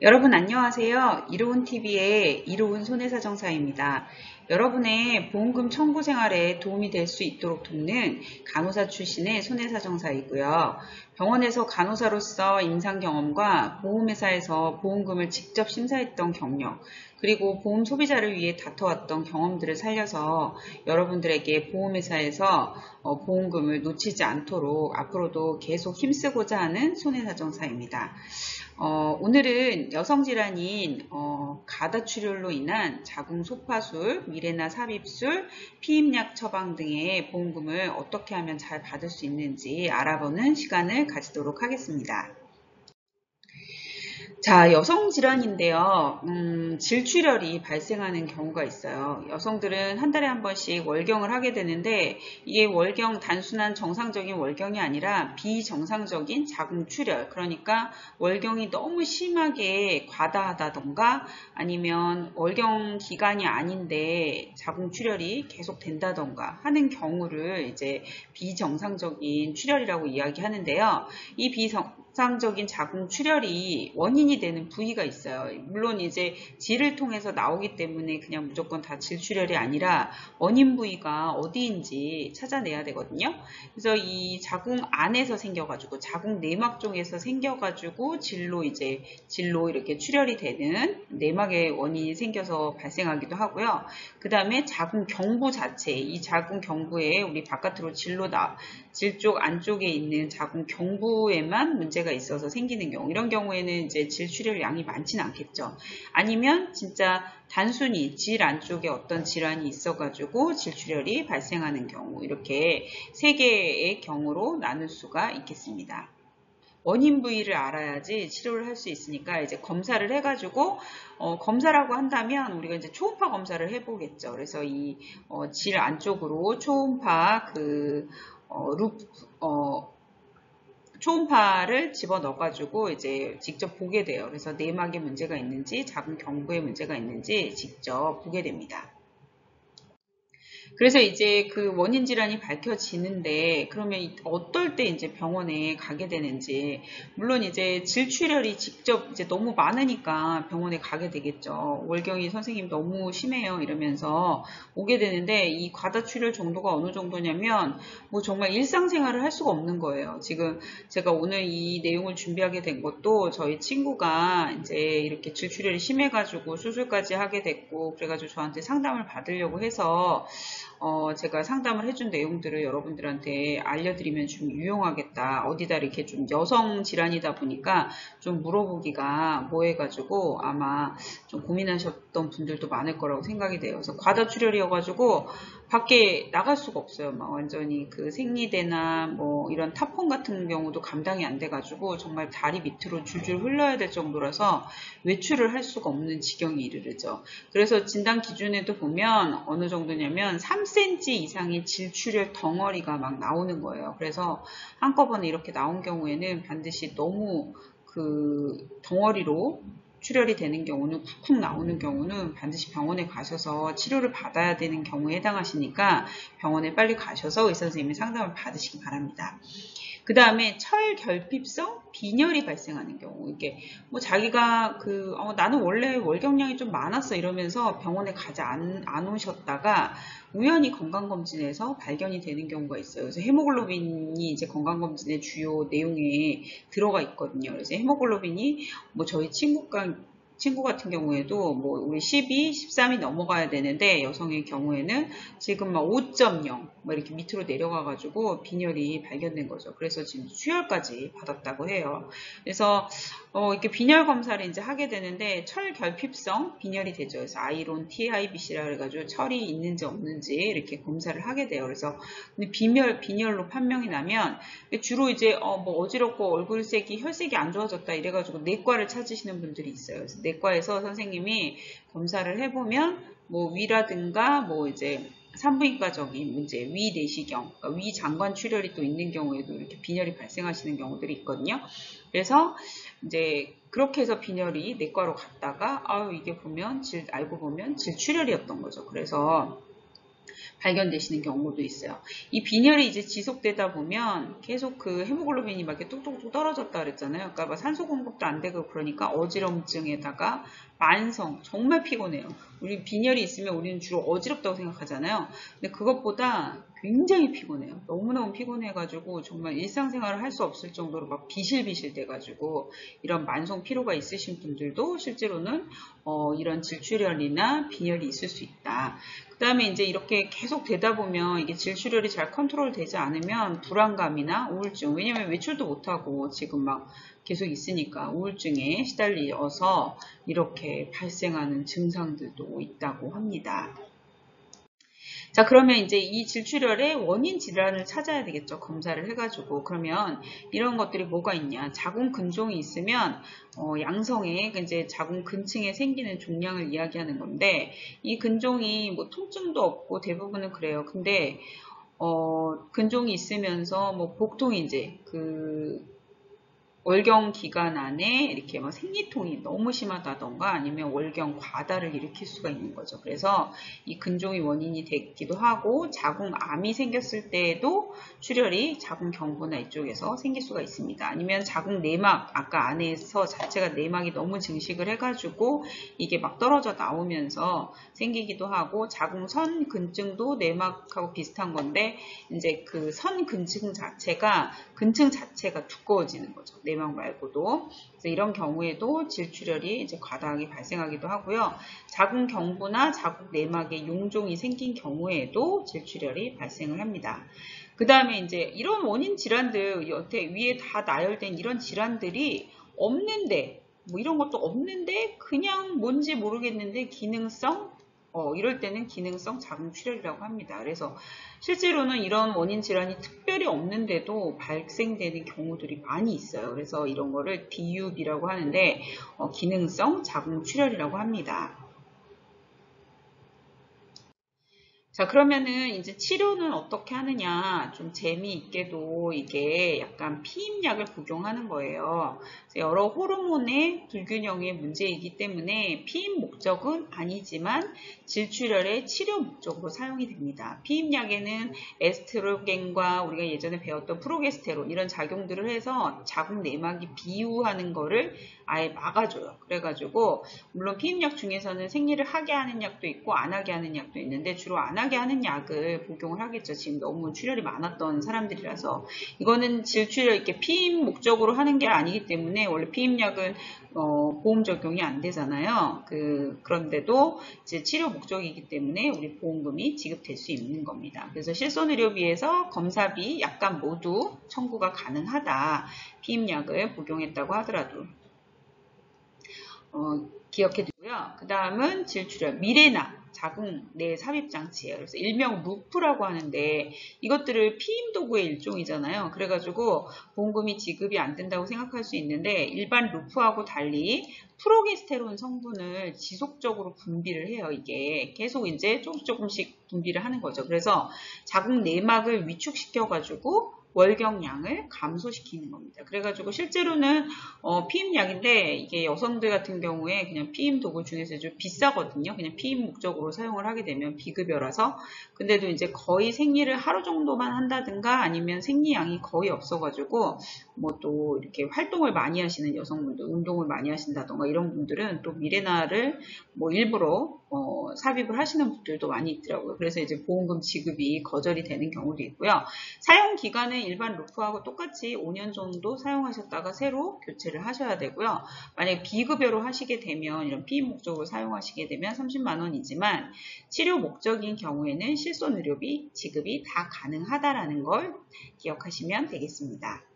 여러분 안녕하세요. 이로운TV의 이로운 손해사정사입니다. 여러분의 보험금 청구 생활에 도움이 될 수 있도록 돕는 간호사 출신의 손해사정사이고요. 병원에서 간호사로서 임상 경험과 보험회사에서 보험금을 직접 심사했던 경력, 그리고 보험 소비자를 위해 다퉈왔던 경험들을 살려서 여러분들에게 보험회사에서 어, 보험금을 놓치지 않도록 앞으로도 계속 힘쓰고자 하는 손해사정사입니다. 어, 오늘은 여성질환인 어, 가다출혈로 인한 자궁 소파술, 미레나 삽입술, 피임약 처방 등의 보험금을 어떻게 하면 잘 받을 수 있는지 알아보는 시간을 가지도록 하겠습니다. 자, 여성 질환인데요. 음, 질출혈이 발생하는 경우가 있어요. 여성들은 한 달에 한 번씩 월경을 하게 되는데 이게 월경 단순한 정상적인 월경이 아니라 비정상적인 자궁출혈. 그러니까 월경이 너무 심하게 과다하다던가 아니면 월경 기간이 아닌데 자궁출혈이 계속 된다던가 하는 경우를 이제 비정상적인 출혈이라고 이야기하는데요. 이 비정 정상적인 자궁 출혈이 원인이 되는 부위가 있어요. 물론 이제 질을 통해서 나오기 때문에 그냥 무조건 다 질출혈이 아니라 원인 부위가 어디인지 찾아내야 되거든요. 그래서 이 자궁 안에서 생겨가지고 자궁 내막 쪽에서 생겨가지고 질로 이제 질로 이렇게 출혈이 되는 내막의 원인이 생겨서 발생하기도 하고요. 그 다음에 자궁 경부 자체, 이 자궁 경부에 우리 바깥으로 질로 나, 질 쪽 안쪽에 있는 자궁 경부에만 문제가 문제가 있어서 생기는 경우 이런 경우에는 이제 질출혈 양이 많지는 않겠죠. 아니면 진짜 단순히 질 안쪽에 어떤 질환이 있어가지고 질출혈이 발생하는 경우 이렇게 세 개의 경우로 나눌 수가 있겠습니다. 원인 부위를 알아야지 치료를 할 수 있으니까 이제 검사를 해가지고 어, 검사라고 한다면 우리가 이제 초음파 검사를 해보겠죠. 그래서 이질 어, 안쪽으로 초음파 그 어, 룹 어, 초음파를 집어 넣어가지고 이제 직접 보게 돼요. 그래서 내막에 문제가 있는지 자궁 경부에 문제가 있는지 직접 보게 됩니다. 그래서 이제 그 원인 질환이 밝혀지는데 그러면 어떨 때 이제 병원에 가게 되는지 물론 이제 질출혈이 직접 이제 너무 많으니까 병원에 가게 되겠죠. 월경이 선생님 너무 심해요 이러면서 오게 되는데 이 과다출혈 정도가 어느 정도냐면 뭐 정말 일상생활을 할 수가 없는 거예요. 지금 제가 오늘 이 내용을 준비하게 된 것도 저희 친구가 이제 이렇게 질출혈이 심해가지고 수술까지 하게 됐고 그래가지고 저한테 상담을 받으려고 해서 어, 제가 상담을 해준 내용들을 여러분들한테 알려드리면 좀 유용하겠다. 어디다 이렇게 좀 여성 질환이다 보니까 좀 물어보기가 뭐해가지고 아마 좀 고민하셨 던 분들도 많을 거라고 생각이 돼요. 그래서 과다출혈이어가지고 밖에 나갈 수가 없어요. 막 완전히 그 생리대나 뭐 이런 타폰 같은 경우도 감당이 안 돼가지고 정말 다리 밑으로 줄줄 흘러야 될 정도라서 외출을 할 수가 없는 지경에 이르르죠. 그래서 진단 기준에도 보면 어느 정도냐면 3cm 이상의 질출혈 덩어리가 막 나오는 거예요. 그래서 한꺼번에 이렇게 나온 경우에는 반드시 너무 그 덩어리로 출혈이 되는 경우는 쿡쿡 나오는 경우는 반드시 병원에 가셔서 치료를 받아야 되는 경우에 해당하시니까 병원에 빨리 가셔서 의사 선생님의 상담을 받으시기 바랍니다. 그 다음에 철결핍성 빈혈이 발생하는 경우 이게 뭐 자기가 그 어, 나는 원래 월경량이 좀 많았어 이러면서 병원에 가지 안, 안 오셨다가 우연히 건강검진에서 발견이 되는 경우가 있어요. 그래서 헤모글로빈이 이제 건강검진의 주요 내용에 들어가 있거든요. 그래서 헤모글로빈이 뭐 저희 친구가 친구 같은 경우에도 뭐 우리 12, 13이 넘어가야 되는데 여성의 경우에는 지금 막 5.0 뭐 이렇게 밑으로 내려가 가지고 빈혈이 발견된 거죠. 그래서 지금 수혈까지 받았다고 해요. 그래서 어 이렇게 빈혈 검사를 이제 하게 되는데 철결핍성 빈혈이 되죠. 그래서 아이론 TIBC라 그래가지고 철이 있는지 없는지 이렇게 검사를 하게 돼요. 그래서 빈혈 빈혈로 판명이 나면 주로 이제 어 뭐 어지럽고 얼굴색이 혈색이 안 좋아졌다 이래가지고 내과를 찾으시는 분들이 있어요. 그래서 내과에서 선생님이 검사를 해보면 뭐 위라든가 뭐 이제 산부인과적인 문제, 위 내시경, 그러니까 위 장관 출혈이 또 있는 경우에도 이렇게 빈혈이 발생하시는 경우들이 있거든요. 그래서 이제 그렇게 해서 빈혈이 내과로 갔다가 아유 이게 보면 질 알고 보면 질출혈이었던 거죠. 그래서 발견되시는 경우도 있어요. 이 빈혈이 이제 지속되다 보면 계속 그 헤모글로빈이 막 이렇게 뚝뚝뚝 떨어졌다 그랬잖아요. 그러니까 막 산소 공급도 안 되고 그러니까 어지럼증에다가 만성 정말 피곤해요. 우리 빈혈이 있으면 우리는 주로 어지럽다고 생각하잖아요. 근데 그것보다 굉장히 피곤해요. 너무너무 피곤해가지고 정말 일상생활을 할 수 없을 정도로 막 비실비실 돼가지고 이런 만성 피로가 있으신 분들도 실제로는 어, 이런 질출혈이나 빈혈이 있을 수 있다. 그 다음에 이제 이렇게 계속 되다 보면 이게 질출혈이 잘 컨트롤 되지 않으면 불안감이나 우울증 왜냐면 외출도 못하고 지금 막 계속 있으니까 우울증에 시달려서 이렇게 발생하는 증상들도 있다고 합니다. 자 그러면 이제 이 질출혈의 원인 질환을 찾아야 되겠죠. 검사를 해가지고 그러면 이런 것들이 뭐가 있냐. 자궁 근종이 있으면 어, 양성에 이제 자궁 근층에 생기는 종양을 이야기하는 건데 이 근종이 뭐 통증도 없고 대부분은 그래요. 근데 어, 근종이 있으면서 뭐 복통 이제 그 월경 기간 안에 이렇게 뭐 생리통이 너무 심하다던가 아니면 월경 과다를 일으킬 수가 있는 거죠. 그래서 이 근종이 원인이 되기도 하고 자궁암이 생겼을 때에도 출혈이 자궁 경부나 이쪽에서 생길 수가 있습니다. 아니면 자궁 내막 아까 안에서 자체가 내막이 너무 증식을 해가지고 이게 막 떨어져 나오면서 생기기도 하고 자궁선 근증도 내막하고 비슷한 건데 이제 그 선 근증 자체가 근층 자체가 두꺼워지는 거죠. 내막 말고도. 이런 경우에도 질출혈이 이제 과다하게 발생하기도 하고요. 자궁 경부나 자궁 내막에 용종이 생긴 경우에도 질출혈이 발생을 합니다. 그 다음에 이제 이런 원인 질환들, 여태 위에 다 나열된 이런 질환들이 없는데, 뭐 이런 것도 없는데 그냥 뭔지 모르겠는데 기능성 어, 이럴 때는 기능성 자궁출혈이라고 합니다. 그래서 실제로는 이런 원인 질환이 특별히 없는데도 발생되는 경우들이 많이 있어요. 그래서 이런 거를 DUB라고 하는데 어, 기능성 자궁 출혈이라고 합니다. 자 그러면은 이제 치료는 어떻게 하느냐 좀 재미있게도 이게 약간 피임약을 복용하는 거예요. 여러 호르몬의 불균형의 문제이기 때문에 피임 목적은 아니지만 질출혈의 치료 목적으로 사용이 됩니다. 피임약에는 에스트로겐과 우리가 예전에 배웠던 프로게스테론 이런 작용들을 해서 자궁 내막이 비유하는 거를 아예 막아줘요. 그래가지고 물론 피임약 중에서는 생리를 하게 하는 약도 있고 안 하게 하는 약도 있는데 주로 안 하게 하는 약을 복용을 하겠죠. 지금 너무 출혈이 많았던 사람들이라서 이거는 질출혈 이렇게 피임 목적으로 하는 게 아니기 때문에 원래 피임약은 어, 보험 적용이 안 되잖아요. 그, 그런데도 이제 치료 목적이기 때문에 우리 보험금이 지급될 수 있는 겁니다. 그래서 실손의료비에서 검사비, 약간 모두 청구가 가능하다. 피임약을 복용했다고 하더라도. 어, 기억해 두고요. 그 다음은 질출혈, 미레나. 자궁 내 삽입 장치예요. 그래서 일명 루프라고 하는데 이것들을 피임 도구의 일종이잖아요. 그래가지고 보험금이 지급이 안 된다고 생각할 수 있는데 일반 루프하고 달리 프로게스테론 성분을 지속적으로 분비를 해요. 이게 계속 이제 조금씩 조금씩 분비를 하는 거죠. 그래서 자궁 내막을 위축시켜가지고 월경량을 감소시키는 겁니다. 그래가지고 실제로는 어, 피임약인데 이게 여성들 같은 경우에 그냥 피임 도구 중에서 좀 비싸거든요. 그냥 피임 목적으로 사용을 하게 되면 비급여라서 근데도 이제 거의 생리를 하루 정도만 한다든가 아니면 생리량이 거의 없어가지고 뭐 또 이렇게 활동을 많이 하시는 여성분들 운동을 많이 하신다던가 이런 분들은 또 미레나를 뭐 일부러 어, 삽입을 하시는 분들도 많이 있더라고요. 그래서 이제 보험금 지급이 거절이 되는 경우도 있고요. 사용 기간은 일반 루프하고 똑같이 5년 정도 사용하셨다가 새로 교체를 하셔야 되고요. 만약에 비급여로 하시게 되면 이런 피임 목적으로 사용하시게 되면 30만 원이지만 치료 목적인 경우에는 실손 의료비 지급이 다 가능하다라는 걸 기억하시면 되겠습니다.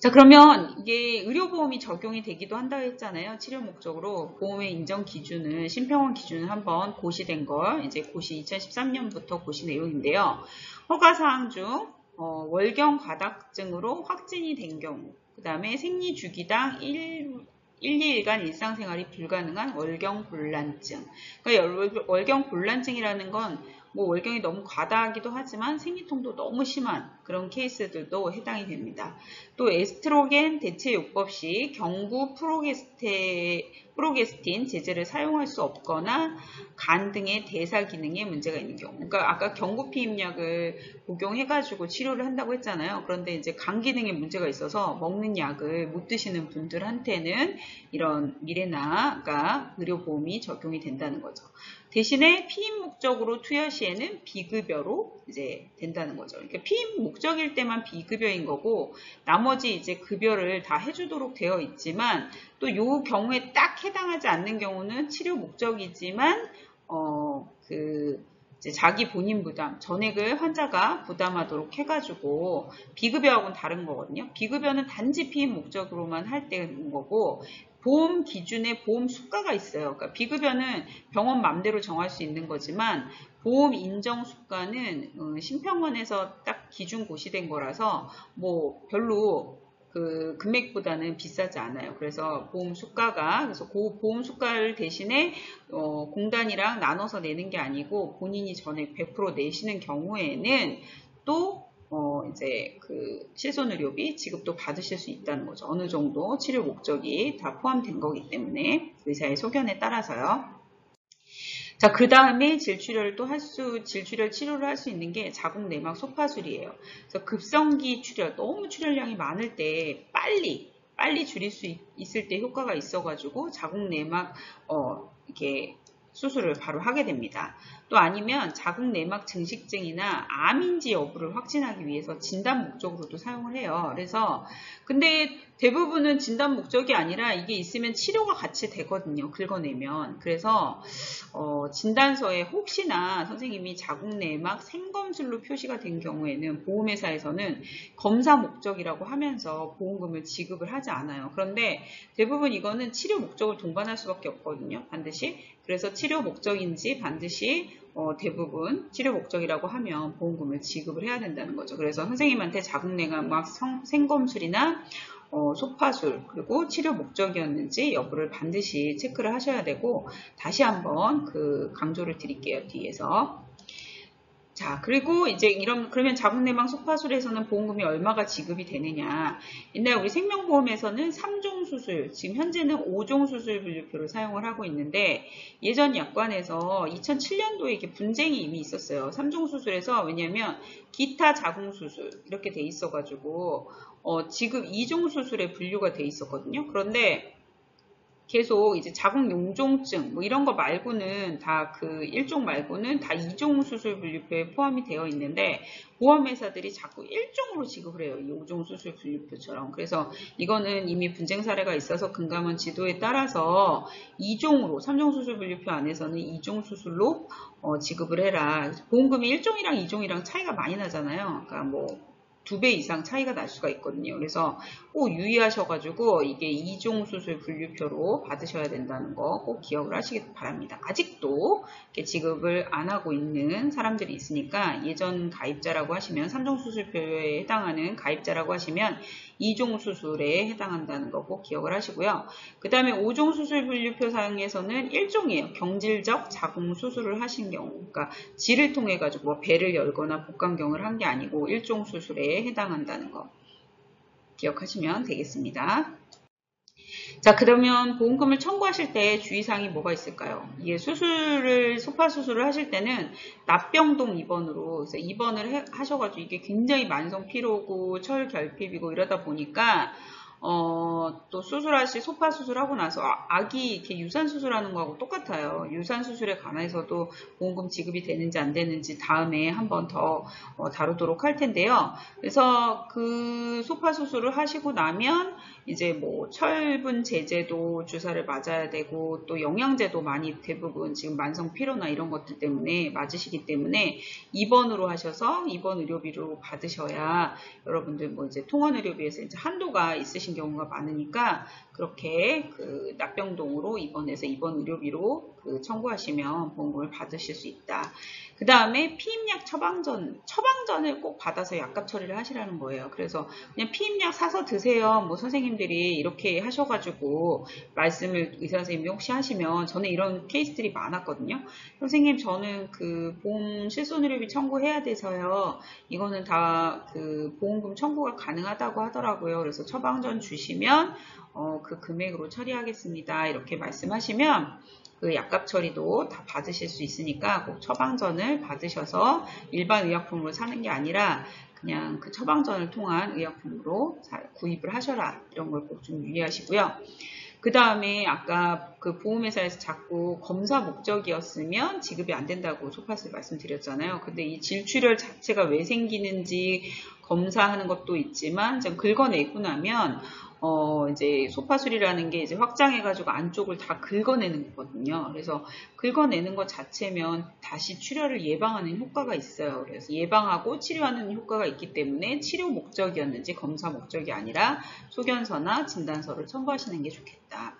자 그러면 이게 의료보험이 적용이 되기도 한다고 했잖아요. 치료 목적으로 보험의 인정 기준은 심평원 기준은 한번 고시된 걸 이제 고시 2013년부터 고시 내용인데요. 허가사항 중 어, 월경 과닥증으로 확진이 된 경우 그 다음에 생리 주기당 1, 1, 2일간 일상생활이 불가능한 월경 곤란증 그러니까 월경 곤란증이라는 건 뭐 월경이 너무 과다하기도 하지만 생리통도 너무 심한 그런 케이스들도 해당이 됩니다. 또 에스트로겐 대체 요법 시 경구 프로게스테, 프로게스틴 제제를 사용할 수 없거나 간 등의 대사 기능에 문제가 있는 경우. 그러니까 아까 경구 피임약을 복용해가지고 치료를 한다고 했잖아요. 그런데 이제 간 기능에 문제가 있어서 먹는 약을 못 드시는 분들한테는 이런 미레나가 의료보험이 적용이 된다는 거죠. 대신에 피임 목적으로 투여 시에는 비급여로 이제 된다는 거죠. 그러니까 피임 목적일 때만 비급여인 거고 나머지 이제 급여를 다 해주도록 되어 있지만 또 요 경우에 딱 해당하지 않는 경우는 치료 목적이지만 어그 자기 본인 부담, 전액을 환자가 부담하도록 해가지고 비급여하고는 다른 거거든요. 비급여는 단지 피임 목적으로만 할 때인 거고 보험 기준에 보험 수가가 있어요. 그러니까 비급여는 병원 맘대로 정할 수 있는 거지만 보험 인정 수가는 어, 심평원에서 딱 기준 고시된 거라서 뭐 별로 그 금액보다는 비싸지 않아요. 그래서 보험 수가가 그래서 그 보험 수가를 대신에 어, 공단이랑 나눠서 내는 게 아니고 본인이 전액 100% 내시는 경우에는 또 어, 이제 그 실손 의료비 지급도 받으실 수 있다는 거죠. 어느 정도 치료 목적이 다 포함된 거기 때문에 의사의 소견에 따라서요. 자, 그 다음에 질출혈을 또 할 수, 질출혈 치료를 할 수 있는 게 자궁 내막 소파술이에요. 그래서 급성기 출혈, 너무 출혈량이 많을 때 빨리, 빨리 줄일 수 있, 을때 효과가 있어가지고 자궁 내막, 어, 이렇게 수술을 바로 하게 됩니다. 또 아니면 자궁 내막 증식증이나 암인지 여부를 확진하기 위해서 진단 목적으로도 사용을 해요. 그래서 근데 대부분은 진단 목적이 아니라 이게 있으면 치료가 같이 되거든요. 긁어내면. 그래서 어, 진단서에 혹시나 선생님이 자궁 내막 생검술로 표시가 된 경우에는 보험회사에서는 검사 목적이라고 하면서 보험금을 지급을 하지 않아요. 그런데 대부분 이거는 치료 목적을 동반할 수밖에 없거든요. 반드시. 그래서 치료 목적인지 반드시 어, 대부분 치료 목적이라고 하면 보험금을 지급을 해야 된다는 거죠. 그래서 선생님한테 자궁내막 생검술이나 어, 소파술 그리고 치료 목적이었는지 여부를 반드시 체크를 하셔야 되고 다시 한번 그 강조를 드릴게요. 뒤에서 자, 그리고 이제 이런, 그러면 자궁내막 소파술에서는 보험금이 얼마가 지급이 되느냐. 옛날 우리 생명보험에서는 3종 수술, 지금 현재는 5종 수술 분류표를 사용을 하고 있는데 예전 약관에서 2007년도에 이게 분쟁이 이미 있었어요. 3종 수술에서 왜냐면 기타 자궁 수술 이렇게 돼 있어 가지고 어, 지금 2종 수술에 분류가 돼 있었거든요. 그런데 계속 이제 자궁 용종증 뭐 이런 거 말고는 다그 1종 말고는 다 2종 수술 분류표에 포함이 되어 있는데 보험회사들이 자꾸 1종으로 지급을 해요. 이 5종 수술 분류표처럼. 그래서 이거는 이미 분쟁 사례가 있어서 금감원 지도에 따라서 2종으로 3종 수술 분류표 안에서는 2종 수술로 어, 지급을 해라. 보험금이 1종이랑 2종이랑 차이가 많이 나잖아요. 그러니까 뭐 두 배 이상 차이가 날 수가 있거든요. 그래서 꼭 유의하셔가지고 이게 이종 수술 분류표로 받으셔야 된다는 거 꼭 기억을 하시기 바랍니다. 아직도 지급을 안 하고 있는 사람들이 있으니까 예전 가입자라고 하시면 3종 수술표에 해당하는 가입자라고 하시면 2종 수술에 해당한다는 거 꼭 기억을 하시고요. 그 다음에 5종 수술 분류표상에서는 1종이에요. 경질적 자궁 수술을 하신 경우 그러니까 질을 통해 가지고 뭐 배를 열거나 복강경을 한 게 아니고 1종 수술에 해당한다는 거 기억하시면 되겠습니다. 자 그러면 보험금을 청구하실 때 주의사항이 뭐가 있을까요? 이게 수술을 소파 수술을 하실 때는 납병동 입원으로 입원을 해, 하셔가지고 이게 굉장히 만성 피로고 철 결핍이고 이러다 보니까 어, 또 수술하시, 소파 수술하고 나서 아, 기 이렇게 유산 수술하는 거하고 똑같아요. 유산 수술에 관해서도 보험금 지급이 되는지 안 되는지 다음에 한번 더 어, 다루도록 할 텐데요. 그래서 그 소파 수술을 하시고 나면 이제 뭐 철분 제제도 주사를 맞아야 되고 또 영양제도 많이 대부분 지금 만성 피로나 이런 것들 때문에 맞으시기 때문에 입원으로 하셔서 입원 의료비로 받으셔야 여러분들 뭐 이제 통원 의료비에서 이제 한도가 있으시 경우가 많으니까 그렇게 그 납병동으로 입원해서 입원 의료비로 그 청구하시면 보험금을 받으실 수 있다. 그 다음에 피임약 처방전, 처방전을 꼭 받아서 약값 처리를 하시라는 거예요. 그래서 그냥 피임약 사서 드세요. 뭐 선생님들이 이렇게 하셔가지고 말씀을 의사 선생님이 혹시 하시면 저는 이런 케이스들이 많았거든요. 선생님 저는 그 보험 실손의료비 청구해야 돼서요. 이거는 다 그 보험금 청구가 가능하다고 하더라고요. 그래서 처방전 주시면 어, 그 금액으로 처리하겠습니다. 이렇게 말씀하시면 그 약값 처리도 다 받으실 수 있으니까 꼭 처방전을 받으셔서 일반 의약품으로 사는 게 아니라 그냥 그 처방전을 통한 의약품으로 구입을 하셔라. 이런 걸 꼭 좀 유의하시고요. 그 다음에 아까 그 보험회사에서 자꾸 검사 목적이었으면 지급이 안 된다고 소파스 말씀드렸잖아요. 근데 이 질출혈 자체가 왜 생기는지 검사하는 것도 있지만 좀 긁어내고 나면 어, 이제 소파술이라는 게 이제 확장해가지고 안쪽을 다 긁어내는 거거든요. 그래서 긁어내는 것 자체면 다시 출혈을 예방하는 효과가 있어요. 그래서 예방하고 치료하는 효과가 있기 때문에 치료 목적이었는지 검사 목적이 아니라 소견서나 진단서를 첨부하시는 게 좋겠다.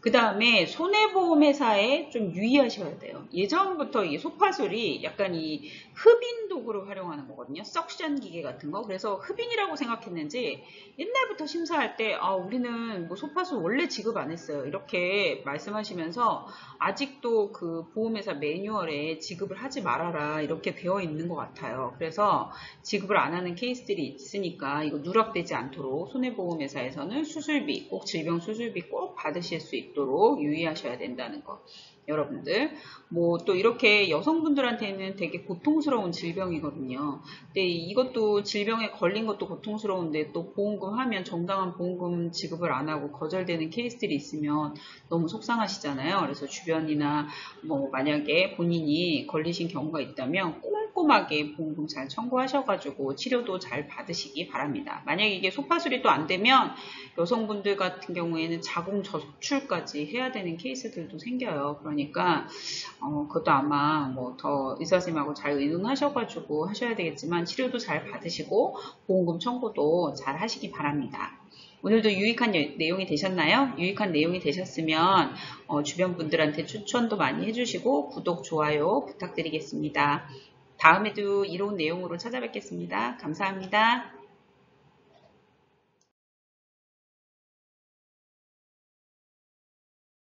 그 다음에 손해보험회사에 좀 유의하셔야 돼요. 예전부터 이 소파술이 약간 이 흡인 도구로 활용하는 거거든요. 석션 기계 같은 거. 그래서 흡인이라고 생각했는지 옛날부터 심사할 때 아, 우리는 뭐 소파술 원래 지급 안 했어요. 이렇게 말씀하시면서 아직도 그 보험회사 매뉴얼에 지급을 하지 말아라 이렇게 되어 있는 것 같아요. 그래서 지급을 안 하는 케이스들이 있으니까 이거 누락되지 않도록 손해보험회사에서는 수술비 꼭 질병 수술비 꼭 받으실 수 있 도록 유의하셔야 된다는 거. 여러분들. 뭐 또 이렇게 여성분들한테는 되게 고통스러운 질병이거든요. 근데 이것도 질병에 걸린 것도 고통스러운데 또 보험금 하면 정당한 보험금 지급을 안 하고 거절되는 케이스들이 있으면 너무 속상하시잖아요. 그래서 주변이나 뭐 만약에 본인이 걸리신 경우가 있다면 꼼꼼하게 보험금 잘 청구하셔가지고 치료도 잘 받으시기 바랍니다. 만약에 이게 소파술이 또 안 되면 여성분들 같은 경우에는 자궁 저출까지 해야 되는 케이스들도 생겨요. 그러니까 어, 그것도 아마 뭐 더 의사 선생님하고 잘 의논하셔가지고 하셔야 되겠지만 치료도 잘 받으시고 보험금 청구도 잘 하시기 바랍니다. 오늘도 유익한 내용이 되셨나요? 유익한 내용이 되셨으면 어, 주변 분들한테 추천도 많이 해주시고 구독, 좋아요 부탁드리겠습니다. 다음에도 이로운 내용으로 찾아뵙겠습니다. 감사합니다.